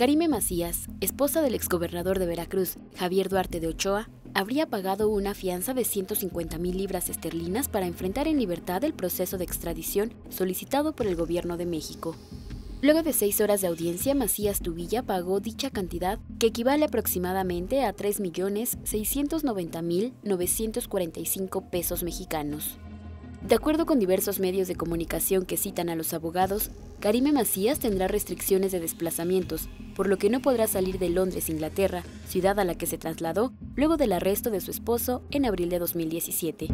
Karime Macías, esposa del exgobernador de Veracruz, Javier Duarte de Ochoa, habría pagado una fianza de 150 mil libras esterlinas para enfrentar en libertad el proceso de extradición solicitado por el gobierno de México. Luego de seis horas de audiencia, Macías Tubilla pagó dicha cantidad, que equivale aproximadamente a 3.690.945 pesos mexicanos. De acuerdo con diversos medios de comunicación que citan a los abogados, Karime Macías tendrá restricciones de desplazamientos, por lo que no podrá salir de Londres, Inglaterra, ciudad a la que se trasladó luego del arresto de su esposo en abril de 2017.